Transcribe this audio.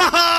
Ha ha!